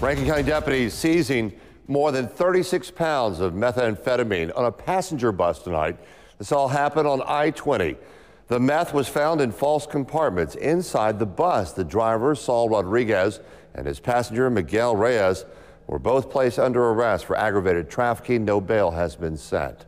Rankin County deputies seizing more than 36 pounds of methamphetamine on a passenger bus tonight. This all happened on I-20. The meth was found in false compartments inside the bus. The driver, Saul Rodriguez, and his passenger, Miguel Reyes, were both placed under arrest for aggravated trafficking. No bail has been set.